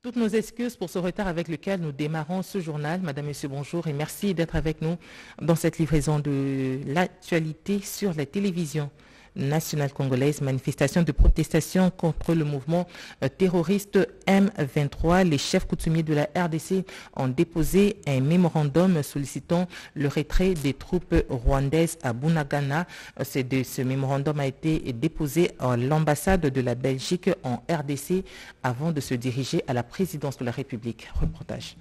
Toutes nos excuses pour ce retard avec lequel nous démarrons ce journal. Madame, Monsieur, bonjour et merci d'être avec nous dans cette livraison de l'actualité sur la télévision nationale congolaise, manifestation de protestation contre le mouvement euh, terroriste M23. Les chefs coutumiers de la RDC ont déposé un mémorandum sollicitant le retrait des troupes rwandaises à Bunagana. Euh, ce mémorandum a été déposé à l'ambassade de la Belgique en RDC avant de se diriger à la présidence de la République. Reportage.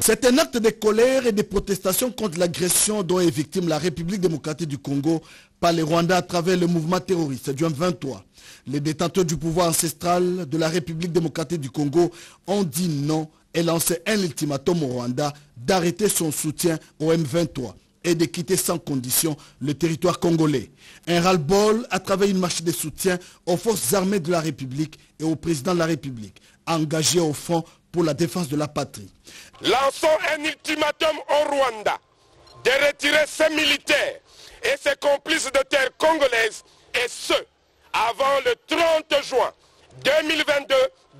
C'est un acte de colère et de protestation contre l'agression dont est victime la République démocratique du Congo par les Rwandais à travers le mouvement terroriste du M23. Les détenteurs du pouvoir ancestral de la République démocratique du Congo ont dit non et lancé un ultimatum au Rwanda d'arrêter son soutien au M23 et de quitter sans condition le territoire congolais. Un ras-le-bol à travers une marche de soutien aux forces armées de la République et au président de la République, engagé au front pour la défense de la patrie. Lançons un ultimatum au Rwanda de retirer ses militaires et ses complices de terre congolaises et ce, avant le 30 juin 2022,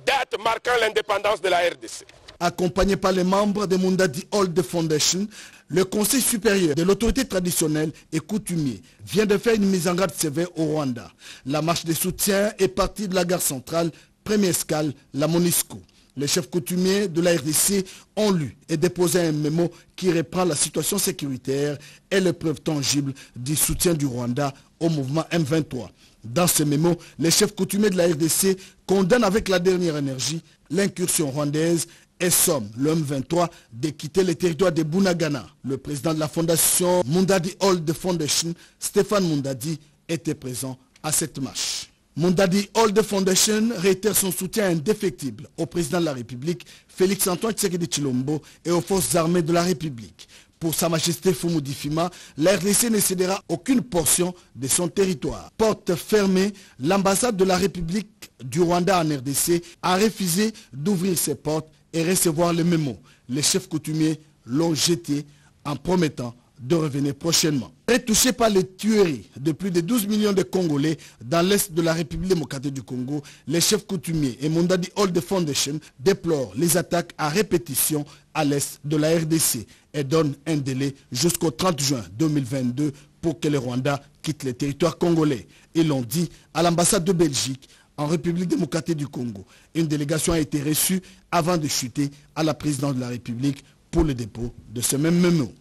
date marquant l'indépendance de la RDC. Accompagné par les membres de Mundadi Old Foundation, le Conseil supérieur de l'autorité traditionnelle et coutumier vient de faire une mise en garde sévère au Rwanda. La marche de soutien est partie de la gare centrale, première escale, la Monisco. Les chefs coutumiers de la RDC ont lu et déposé un mémo qui reprend la situation sécuritaire et les preuves tangibles du soutien du Rwanda au mouvement M23. Dans ce mémo, les chefs coutumiers de la RDC condamnent avec la dernière énergie l'incursion rwandaise et somme le M23 de quitter le territoire de Bunagana. Le président de la fondation Mundadi Old Foundation, Stéphane Mundadi, était présent à cette marche. Mondadi Old Foundation réitère son soutien indéfectible au président de la République, Félix-Antoine Tshisekedi Chilombo, et aux forces armées de la République. Pour Sa Majesté Fumudifima, la RDC ne cédera aucune portion de son territoire. Porte fermée, l'ambassade de la République du Rwanda en RDC a refusé d'ouvrir ses portes et recevoir le mémo. Les chefs coutumiers l'ont jeté en promettant de revenir prochainement. Très touché par les tueries de plus de 12 millions de Congolais dans l'est de la République démocratique du Congo, les chefs coutumiers et Mondadi Old Foundation déplorent les attaques à répétition à l'est de la RDC et donnent un délai jusqu'au 30 juin 2022 pour que les Rwandais quittent le territoire congolais. Ils l'ont dit à l'ambassade de Belgique en République démocratique du Congo. Une délégation a été reçue avant de chuter à la présidence de la République pour le dépôt de ce même mémo.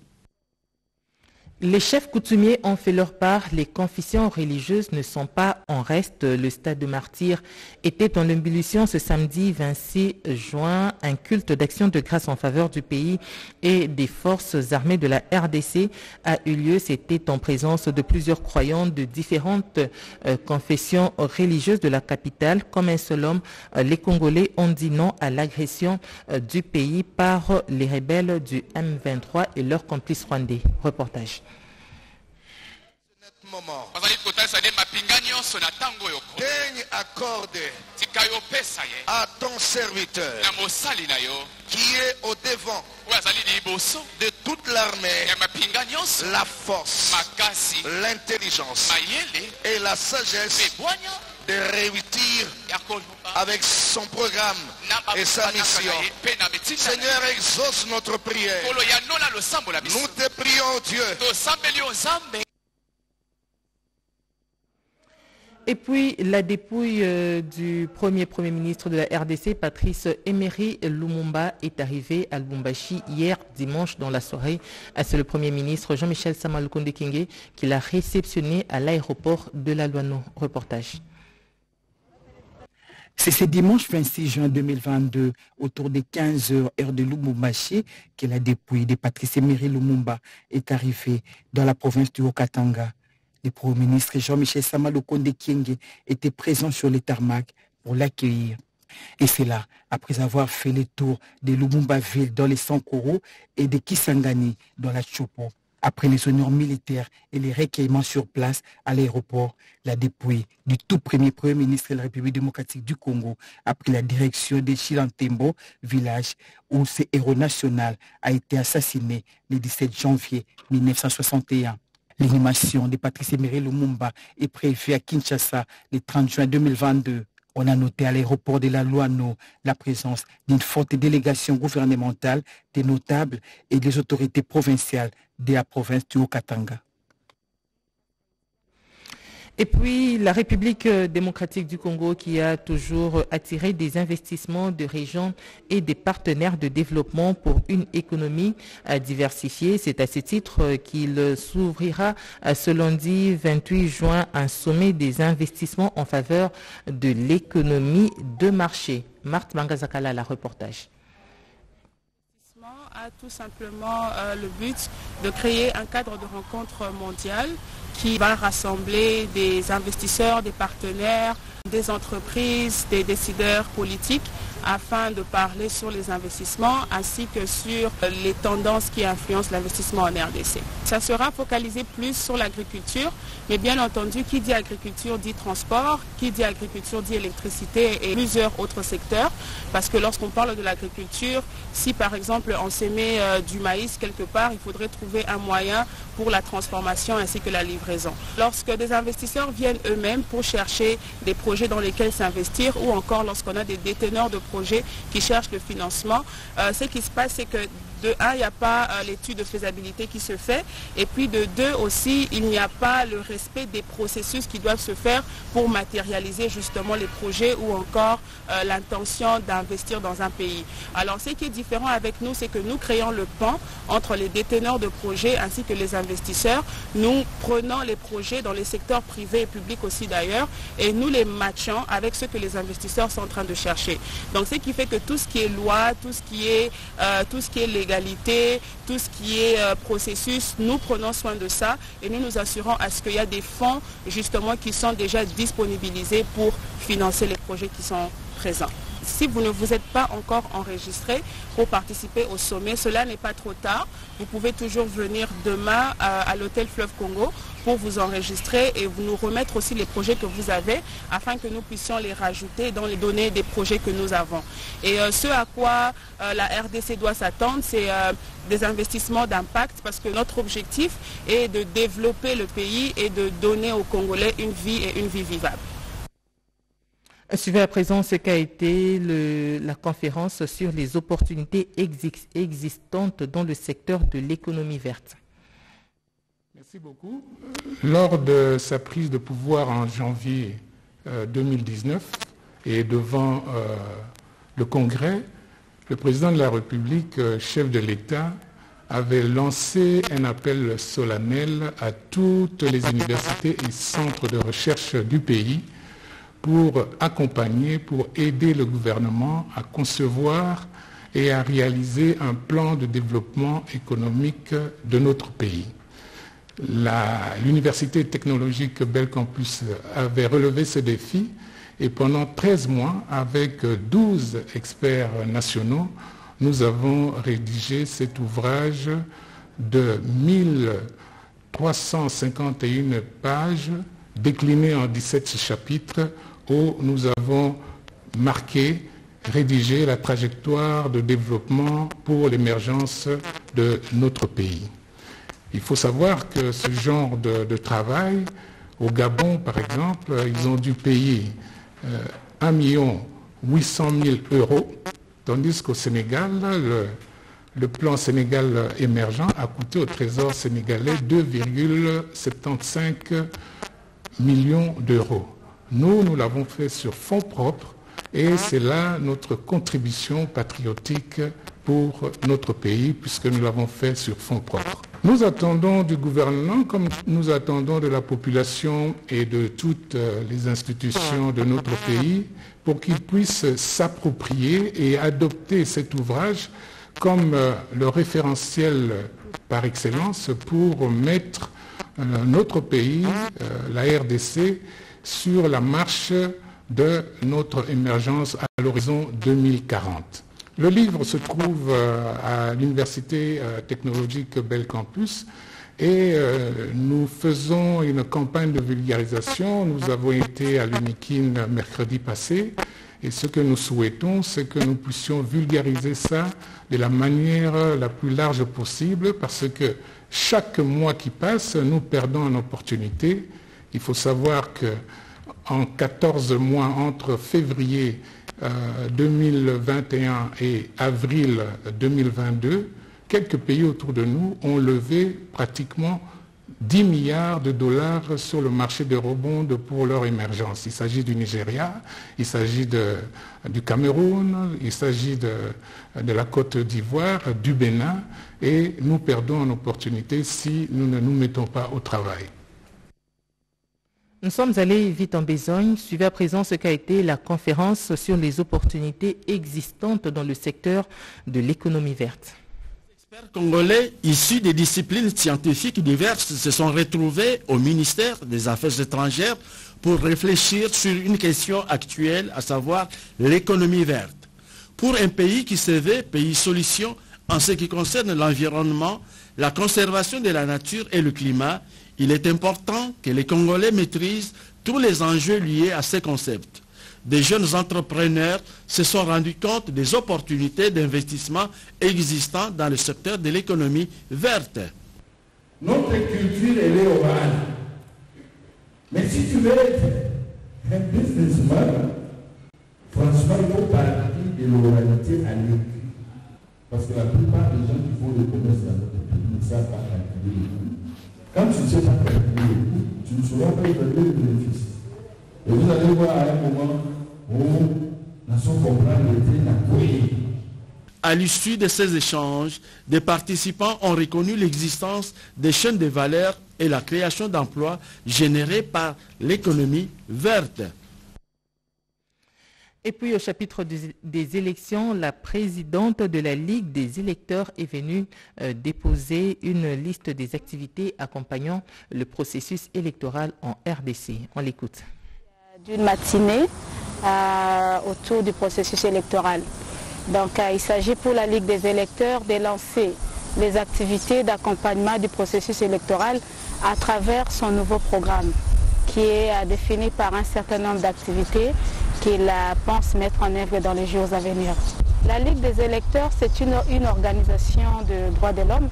Les chefs coutumiers ont fait leur part. Les confessions religieuses ne sont pas en reste. Le stade de martyrs était en ébullition ce samedi 26 juin. Un culte d'action de grâce en faveur du pays et des forces armées de la RDC a eu lieu. C'était en présence de plusieurs croyants de différentes euh, confessions religieuses de la capitale. Comme un seul homme, euh, les Congolais ont dit non à l'agression euh, du pays par les rebelles du M23 et leurs complices rwandais. Reportage. Daigne accorder à ton serviteur qui est au devant de toute l'armée la force, l'intelligence et la sagesse de réussir avec son programme et sa mission. Seigneur, exauce notre prière. Nous te prions, Dieu, Et puis la dépouille euh, du premier Premier ministre de la RDC, Patrice Emery Lumumba, est arrivée à Lubumbashi hier dimanche dans la soirée. Ah, C'est le Premier ministre Jean-Michel Samalukonde Kenge qui l'a réceptionné à l'aéroport de la Loano. Reportage. C'est ce dimanche 26 juin 2022, autour des 15 heures, heure de Lubumbashi, que la dépouille de Patrice Emery Lumumba est arrivée dans la province du Haut-Katanga. Le Premier ministre Jean-Michel Samalukonde Kienge était présent sur le tarmac pour l'accueillir. Et c'est là, après avoir fait le tour de Lubumba-Ville dans les Sankoro et de Kisangani dans la Chopo. Après les honneurs militaires et les recueillements sur place à l'aéroport, la dépouille du tout premier Premier ministre de la République démocratique du Congo a pris la direction de Chilantembo, village où ce héros national a été assassiné le 17 janvier 1961. L'inhumation de Patrice Emery Lumumba est prévue à Kinshasa le 30 juin 2022. On a noté à l'aéroport de la Loano la présence d'une forte délégation gouvernementale, des notables et des autorités provinciales de la province du Haut-Katanga. Et puis la République démocratique du Congo qui a toujours attiré des investissements de régions et des partenaires de développement pour une économie diversifiée. C'est à ce titre qu'il s'ouvrira ce lundi 28 juin un sommet des investissements en faveur de l'économie de marché. Marthe Mangazakala, la reportage tout simplement euh, le but de créer un cadre de rencontre mondial qui va rassembler des investisseurs, des partenaires, des entreprises, des décideurs politiques afin de parler sur les investissements ainsi que sur les tendances qui influencent l'investissement en RDC. Ça sera focalisé plus sur l'agriculture, mais bien entendu, qui dit agriculture dit transport, qui dit agriculture dit électricité et plusieurs autres secteurs, parce que lorsqu'on parle de l'agriculture, si par exemple on s'émet euh, du maïs quelque part, il faudrait trouver un moyen pour la transformation ainsi que la livraison. Lorsque des investisseurs viennent eux-mêmes pour chercher des projets dans lesquels s'investir ou encore lorsqu'on a des déteneurs de projets qui cherchent le financement, euh, ce qui se passe c'est que de un, il n'y a pas euh, l'étude de faisabilité qui se fait et puis de deux aussi, il n'y a pas le respect des processus qui doivent se faire pour matérialiser justement les projets ou encore euh, l'intention d'investir dans un pays. Alors ce qui est différent avec nous, c'est que nous créons le pont entre les déteneurs de projets ainsi que les investisseurs. Nous prenons les projets dans les secteurs privés et publics aussi d'ailleurs et nous les matchons avec ce que les investisseurs sont en train de chercher. Donc ce qui fait que tout ce qui est loi, tout ce qui est, euh, tout ce qui est tout ce qui est euh, processus, nous prenons soin de ça et nous nous assurons à ce qu'il y a des fonds justement qui sont déjà disponibilisés pour financer les projets qui sont présents. Si vous ne vous êtes pas encore enregistré pour participer au sommet, cela n'est pas trop tard. Vous pouvez toujours venir demain à, à l'hôtel Fleuve Congo pour vous enregistrer et nous remettre aussi les projets que vous avez afin que nous puissions les rajouter dans les données des projets que nous avons. Et euh, ce à quoi euh, la RDC doit s'attendre, c'est euh, des investissements d'impact parce que notre objectif est de développer le pays et de donner aux Congolais une vie et une vie vivable. Suivez à présent ce qu'a été la conférence sur les opportunités exi- existantes dans le secteur de l'économie verte. Merci beaucoup. Lors de sa prise de pouvoir en janvier euh, 2019 et devant euh, le Congrès, le président de la République, euh, chef de l'État, avait lancé un appel solennel à toutes les universités et centres de recherche du pays pour accompagner, pour aider le gouvernement à concevoir et à réaliser un plan de développement économique de notre pays. L'université technologique Bel Campus avait relevé ce défi et pendant 13 mois, avec 12 experts nationaux, nous avons rédigé cet ouvrage de 1351 pages décliné en 17 chapitres où nous avons marqué, rédigé la trajectoire de développement pour l'émergence de notre pays. Il faut savoir que ce genre de, travail, au Gabon par exemple, ils ont dû payer euh, 1 800 000 euros, tandis qu'au Sénégal, le, le, plan Sénégal émergent a coûté au Trésor sénégalais 2,75 millions d'euros. Nous, nous l'avons fait sur fonds propres et c'est là notre contribution patriotique pour notre pays puisque nous l'avons fait sur fonds propres. Nous attendons du gouvernement, comme nous attendons de la population et de toutes les institutions de notre pays, pour qu'ils puissent s'approprier et adopter cet ouvrage comme le référentiel par excellence pour mettre notre pays, la RDC, sur la marche de notre émergence à l'horizon 2040. Le livre se trouve à l'Université technologique Bel Campus et nous faisons une campagne de vulgarisation. Nous avons été à l'UNIKIN mercredi passé et ce que nous souhaitons, c'est que nous puissions vulgariser ça de la manière la plus large possible parce que chaque mois qui passe, nous perdons une opportunité. Il faut savoir que en 14 mois entre février 2021 et avril 2022, quelques pays autour de nous ont levé pratiquement 10 milliards de dollars sur le marché de rebond pour leur émergence. Il s'agit du Nigeria, il s'agit du Cameroun, il s'agit de, de, la Côte d'Ivoire, du Bénin, et nous perdons en opportunité si nous ne nous mettons pas au travail. Nous sommes allés vite en besogne. Suivez à présent ce qu'a été la conférence sur les opportunités existantes dans le secteur de l'économie verte. Les experts congolais issus des disciplines scientifiques diverses se sont retrouvés au ministère des Affaires étrangères pour réfléchir sur une question actuelle, à savoir l'économie verte. Pour un pays qui se veut pays solution en ce qui concerne l'environnement, la conservation de la nature et le climat, il est important que les Congolais maîtrisent tous les enjeux liés à ces concepts. Des jeunes entrepreneurs se sont rendus compte des opportunités d'investissement existant dans le secteur de l'économie verte. Notre culture, elle est orale. Mais si tu veux être un businessman, franchement, il faut partir de l'oralité à l'écrit. Parce que la plupart des gens qui font le commerce dans notre pays ne savent pas calculer. Quand tu ne sais pas calculer tu ne sauras pas évaluer le bénéfice. Et vous allez voir à un moment où était la couille. À l'issue de ces échanges, des participants ont reconnu l'existence des chaînes de valeur et la création d'emplois générés par l'économie verte. Et puis au chapitre des, élections, la présidente de la Ligue des électeurs est venue euh, déposer une liste des activités accompagnant le processus électoral en RDC. On l'écoute. D'une matinée euh, autour du processus électoral. Donc euh, il s'agit pour la Ligue des électeurs de lancer les activités d'accompagnement du processus électoral à travers son nouveau programme qui est défini par un certain nombre d'activités qu'il pense mettre en œuvre dans les jours à venir. La Ligue des électeurs, c'est une, une, organisation de droits de l'homme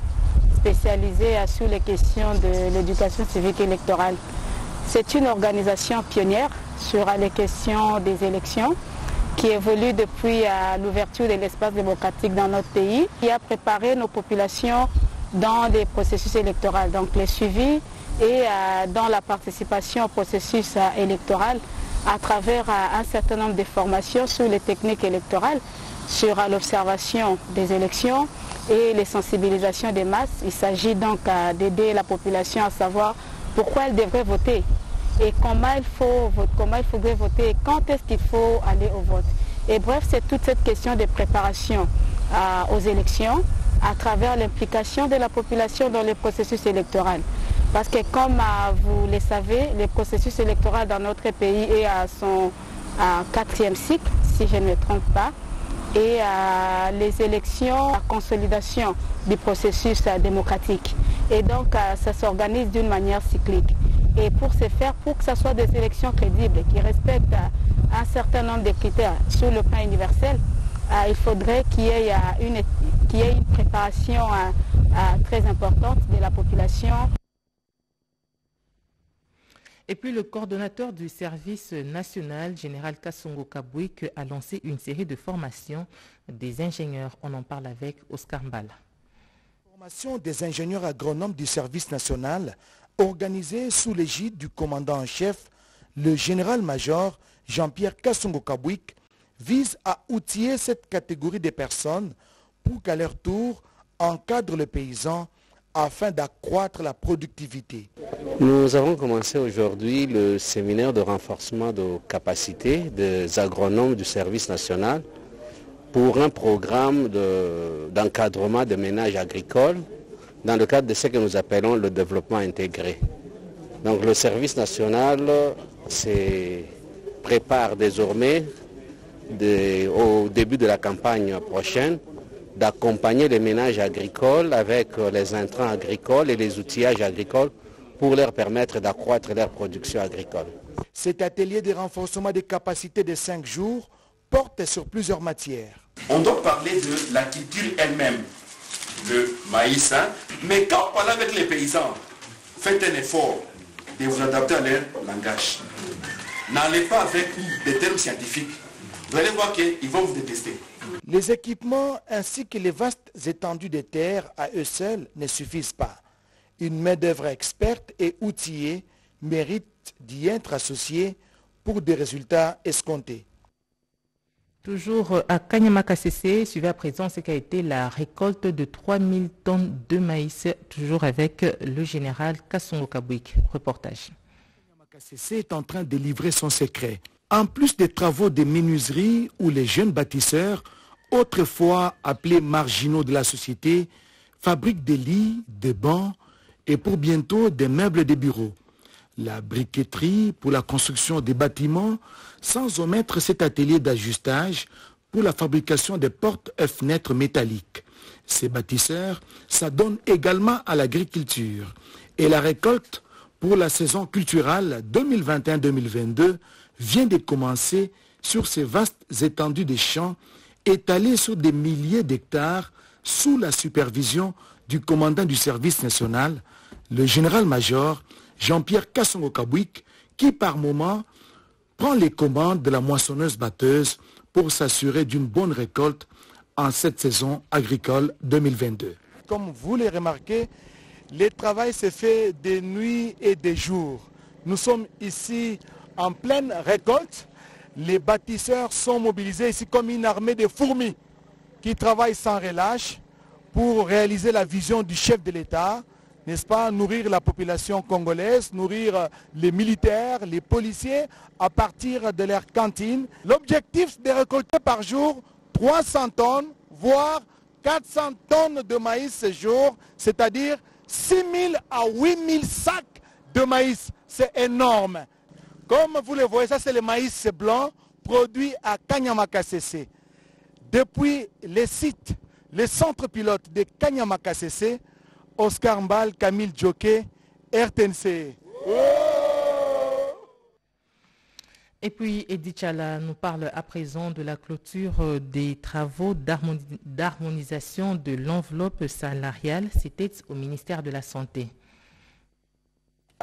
spécialisée sur les questions de l'éducation civique électorale. C'est une organisation pionnière sur les questions des élections qui évolue depuis l'ouverture de l'espace démocratique dans notre pays, qui a préparé nos populations dans les processus électoraux, donc les suivis et dans la participation au processus électoral à travers un certain nombre de formations sur les techniques électorales, sur l'observation des élections et les sensibilisations des masses. Il s'agit donc d'aider la population à savoir pourquoi elle devrait voter et comment il, faut, comment il faudrait voter et quand est-ce qu'il faut aller au vote. Et bref, c'est toute cette question de préparation aux élections à travers l'implication de la population dans le processus électoral. Parce que comme euh, vous le savez, le processus électoral dans notre pays est à son euh, quatrième cycle, si je ne me trompe pas. Et euh, les élections, la consolidation du processus démocratique. Et donc, ça s'organise d'une manière cyclique. Et pour ce faire, pour que ce soit des élections crédibles, qui respectent un certain nombre de critères sur le plan universel, il faudrait qu'il y ait une préparation très importante de la population. Et puis le coordonnateur du service national, général Kassongo Kabouik, a lancé une série de formations des ingénieurs. On en parle avec Oscar Mbala. Formation des ingénieurs agronomes du service national, organisée sous l'égide du commandant en chef, le général-major Jean-Pierre Kassongo Kabouik, vise à outiller cette catégorie de personnes pour qu'à leur tour encadrent le paysan afin d'accroître la productivité. Nous avons commencé aujourd'hui le séminaire de renforcement de capacités des agronomes du service national pour un programme d'encadrement de, ménages agricoles dans le cadre de ce que nous appelons le développement intégré. Donc le service national se prépare désormais au début de la campagne prochaine d'accompagner les ménages agricoles avec les intrants agricoles et les outillages agricoles pour leur permettre d'accroître leur production agricole. Cet atelier de renforcement des capacités de 5 jours porte sur plusieurs matières. On doit parler de la culture elle-même, le maïs, hein? mais quand on parle avec les paysans, faites un effort de vous adapter à leur langage. N'allez pas avec des termes scientifiques. Vous allez voir qu'ils vont vous détester. Les équipements ainsi que les vastes étendues de terre à eux seuls ne suffisent pas. Une main-d'œuvre experte et outillée mérite d'y être associée pour des résultats escomptés. Toujours à Kanyama-KCC, suivez à présent ce qu'a été la récolte de 3000 tonnes de maïs, toujours avec le général Kassongo Kabouik. Reportage. Est en train de livrer son secret. En plus des travaux de menuiserie où les jeunes bâtisseurs, autrefois appelés marginaux de la société, fabriquent des lits, des bancs et pour bientôt des meubles de bureaux. La briqueterie pour la construction des bâtiments, sans omettre cet atelier d'ajustage pour la fabrication des portes et fenêtres métalliques. Ces bâtisseurs s'adonnent également à l'agriculture et la récolte pour la saison culturelle 2021-2022 vient de commencer sur ces vastes étendues de champs étalés sur des milliers d'hectares sous la supervision du commandant du service national, le général-major Jean-Pierre Kassongo-Kabouik, qui par moment prend les commandes de la moissonneuse batteuse pour s'assurer d'une bonne récolte en cette saison agricole 2022. Comme vous le remarquez, le travail se fait de nuit et de jour. Nous sommes ici en pleine récolte. Les bâtisseurs sont mobilisés ici comme une armée de fourmis qui travaillent sans relâche pour réaliser la vision du chef de l'État, n'est-ce pas, nourrir la population congolaise, nourrir les militaires, les policiers à partir de leurs cantines. L'objectif de récolter par jour 300 tonnes, voire 400 tonnes de maïs ce jour, c'est-à-dire 6 000 à 8 000 sacs de maïs. C'est énorme. Comme vous le voyez, ça c'est le maïs blanc produit à Kanyama-KCC. Depuis les sites, les centres pilotes de Kanyama-KCC, Oscar Mbal, Camille Djoké, RTNC. Et puis Edith Chala nous parle à présent de la clôture des travaux d'harmonisation de l'enveloppe salariale. C'était au ministère de la Santé.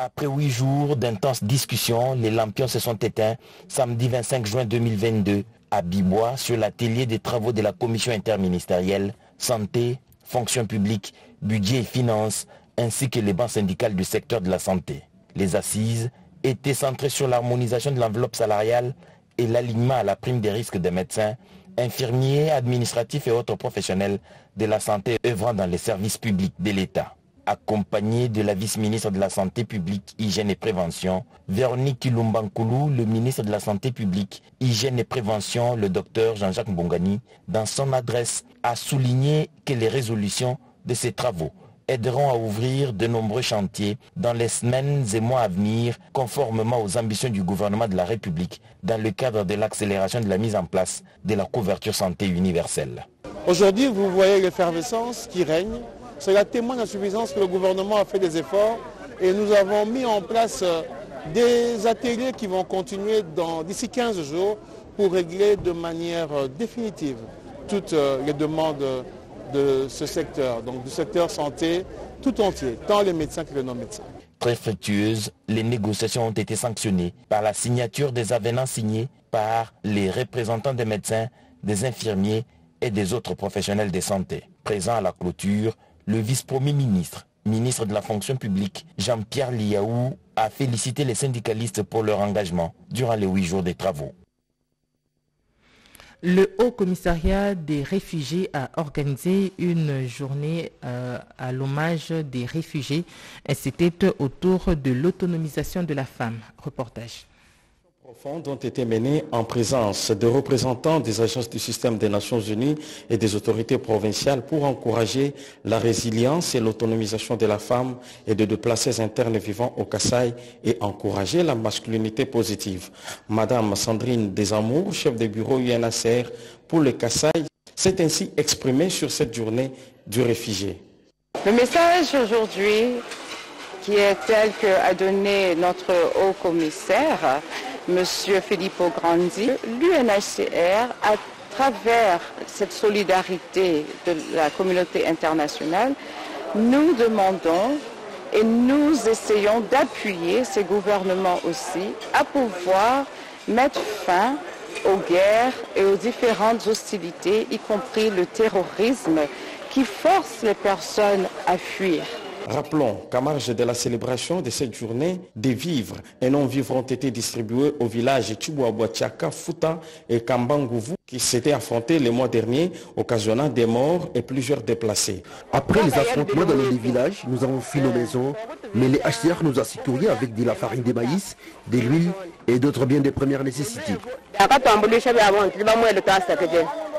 Après huit jours d'intenses discussions, les lampions se sont éteints samedi 25 juin 2022 à Bibois sur l'atelier des travaux de la commission interministérielle Santé, Fonction publique, Budget et Finances, ainsi que les banques syndicales du secteur de la santé. Les assises étaient centrées sur l'harmonisation de l'enveloppe salariale et l'alignement à la prime des risques des médecins, infirmiers, administratifs et autres professionnels de la santé œuvrant dans les services publics de l'État accompagné de la vice-ministre de la Santé publique, Hygiène et Prévention, Véronique Kilumbankoulou, le ministre de la Santé publique, Hygiène et Prévention, le docteur Jean-Jacques Mbongani, dans son adresse, a souligné que les résolutions de ces travaux aideront à ouvrir de nombreux chantiers dans les semaines et mois à venir, conformément aux ambitions du gouvernement de la République, dans le cadre de l'accélération de la mise en place de la couverture santé universelle. Aujourd'hui, vous voyez l'effervescence qui règne cela témoigne suffisance que le gouvernement a fait des efforts et nous avons mis en place des ateliers qui vont continuer d'ici 15 jours pour régler de manière définitive toutes les demandes de ce secteur, donc du secteur santé tout entier, tant les médecins que les non-médecins. Très fructueuses, les négociations ont été sanctionnées par la signature des avenants signés par les représentants des médecins, des infirmiers et des autres professionnels de santé. Présents à la clôture, le vice-premier ministre, ministre de la fonction publique, Jean-Pierre Liaou, a félicité les syndicalistes pour leur engagement durant les huit jours des travaux. Le Haut Commissariat des réfugiés a organisé une journée euh, à l'hommage des réfugiés. C'était autour de l'autonomisation de la femme. Reportage profondes ont été menées en présence de représentants des agences du système des Nations Unies et des autorités provinciales pour encourager la résilience et l'autonomisation de la femme et de déplacés internes vivant au Kassai et encourager la masculinité positive. Madame Sandrine Desamours, chef de bureau UNHCR pour le Kassai, s'est ainsi exprimée sur cette journée du réfugié. Le message aujourd'hui qui est tel qu'a donné notre haut commissaire, Monsieur Filippo Grandi, l'UNHCR, à travers cette solidarité de la communauté internationale, nous demandons et nous essayons d'appuyer ces gouvernements aussi à pouvoir mettent fin aux guerres et aux différentes hostilités, y compris le terrorisme, qui force les personnes à fuir. Rappelons qu'à marge de la célébration de cette journée, des vivres et non-vivres ont été distribués aux villages Chibuabouachaka, Futa et Kambanguvu qui s'étaient affrontés le mois dernier, occasionnant des morts et plusieurs déplacés. Après les affrontements dans les villages, nous avons fui nos maisons, mais les HCR nous a secourus avec de la farine de maïs, de l'huile et d'autres biens de première nécessité.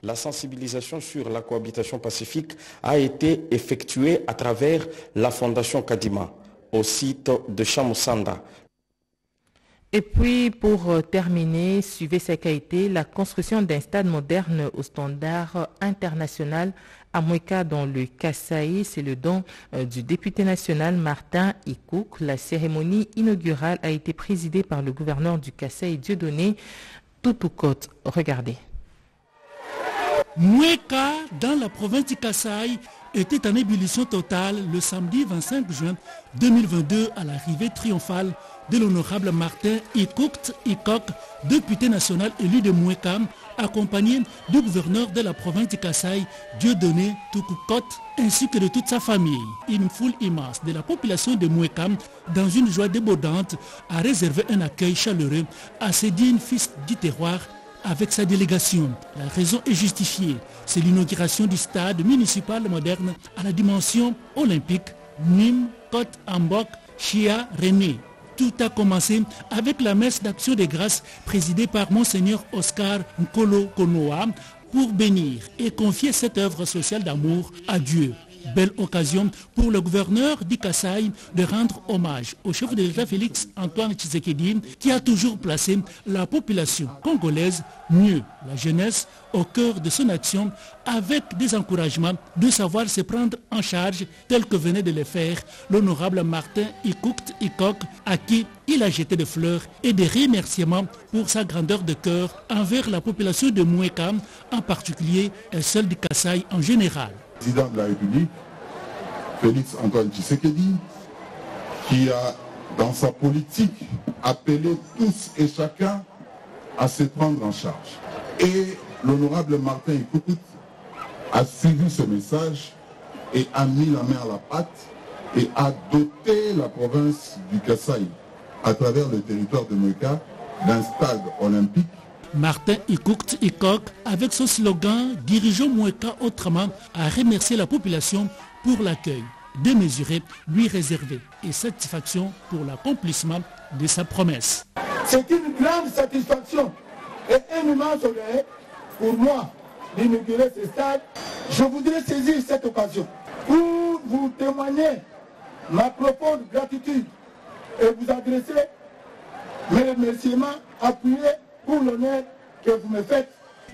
La sensibilisation sur la cohabitation pacifique a été effectuée à travers la Fondation Kadima au site de Chamusanda. Et puis, pour terminer, suivez cette qualité, la construction d'un stade moderne au standard international à Moueka dans le Kasaï. C'est le don du député national Martin Ikouk. La cérémonie inaugurale a été présidée par le gouverneur du Kasaï, Dieudonné Toutoukot. Regardez. Moueka, dans la province du Kasaï, était en ébullition totale le samedi 25 juin 2022 à l'arrivée triomphale de l'honorable Martin Ikoukt Ikok, député national élu de Moueka, accompagné du gouverneur de la province du Kasaï, Dieudonné Toukoukot, ainsi que de toute sa famille. Une foule immense de la population de Moueka, dans une joie débordante, a réservé un accueil chaleureux à ces dignes fils du terroir avec sa délégation. La raison est justifiée. C'est l'inauguration du stade municipal moderne à la dimension olympique Nîmes, Côte Ambok, Chia, René. Tout a commencé avec la messe d'action des grâces présidée par Monseigneur Oscar Nkolo Konoa pour bénir et confier cette œuvre sociale d'amour à Dieu. Belle occasion pour le gouverneur du Kasaï de rendre hommage au chef de l'État Félix Antoine Tshisekedi qui a toujours placé la population congolaise, mieux la jeunesse, au cœur de son action avec des encouragements de savoir se prendre en charge tel que venait de le faire l'honorable Martin Ikoukt Ikok à qui il a jeté des fleurs et des remerciements pour sa grandeur de cœur envers la population de Moueka en particulier et celle du Kasaï en général président de la République, Félix Antoine Tshisekedi, qui a, dans sa politique, appelé tous et chacun à se prendre en charge. Et l'honorable Martin Ikoukut a suivi ce message et a mis la main à la pâte et a doté la province du Kasaï, à travers le territoire de Moueka, d'un stade olympique Martin Ikoukt Ikok, avec son slogan Dirigeons Moueka autrement, a remercié la population pour l'accueil démesuré lui réservé et satisfaction pour l'accomplissement de sa promesse. C'est une grande satisfaction et un immense honneur pour moi d'inaugurer ce stade. Je voudrais saisir cette occasion pour vous témoigner ma profonde gratitude et vous adresser mes remerciements appuyés pour l'honneur que vous me faites.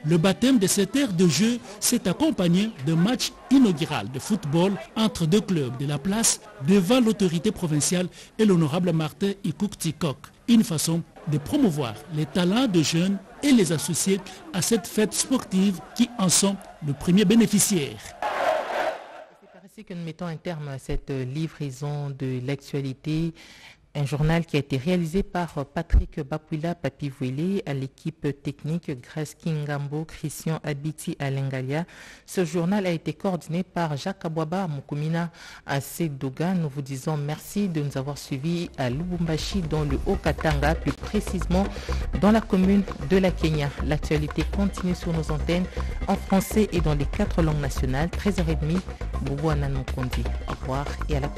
Le baptême de cette ère de jeu s'est accompagné d'un match inaugural de football entre deux clubs de la place devant l'autorité provinciale et l'honorable Martin Ikouk-Tikok. Une façon de promouvoir les talents de jeunes et les associer à cette fête sportive qui en sont le premier bénéficiaire. Que nous mettons un terme à cette livraison de l'actualité un journal qui a été réalisé par Patrick Bapuila Papivouélé à l'équipe technique Grace Kingambo, Christian Abiti Alengalia. Ce journal a été coordonné par Jacques Abouaba Mukumina Asedoga. Nous vous disons merci de nous avoir suivis à Lubumbashi dans le Haut-Katanga, plus précisément dans la commune de la Kenya. L'actualité continue sur nos antennes en français et dans les quatre langues nationales. 13h30, Boubou Anan Mukundi. Au revoir et à la